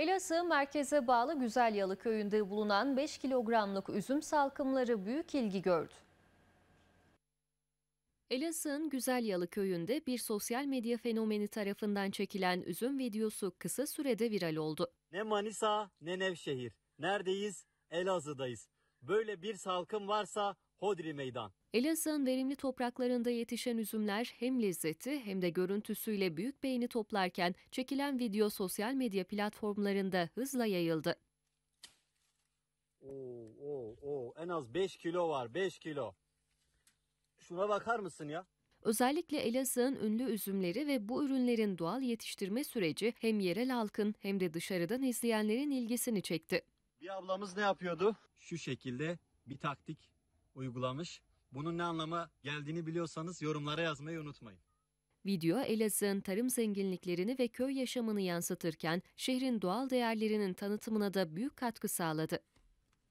Elazığ merkeze bağlı Güzelyalı köyünde bulunan 5 kilogramlık üzüm salkımları büyük ilgi gördü. Elazığ'ın Güzelyalı köyünde bir sosyal medya fenomeni tarafından çekilen üzüm videosu kısa sürede viral oldu. Ne Manisa ne Nevşehir. Neredeyiz? Elazığ'dayız. Böyle bir salkım varsa Hodri Meydan. Elazığ'ın verimli topraklarında yetişen üzümler hem lezzeti hem de görüntüsüyle büyük beğeni toplarken çekilen video sosyal medya platformlarında hızla yayıldı. Oo, oo, oo. En az 5 kilo var 5 kilo. Şuna bakar mısın ya? Özellikle Elazığ'ın ünlü üzümleri ve bu ürünlerin doğal yetiştirme süreci hem yerel halkın hem de dışarıdan izleyenlerin ilgisini çekti. Bir ablamız ne yapıyordu? Şu şekilde bir taktik uygulamış. Bunun ne anlama geldiğini biliyorsanız yorumlara yazmayı unutmayın. Video Elazığ'ın tarım zenginliklerini ve köy yaşamını yansıtırken şehrin doğal değerlerinin tanıtımına da büyük katkı sağladı.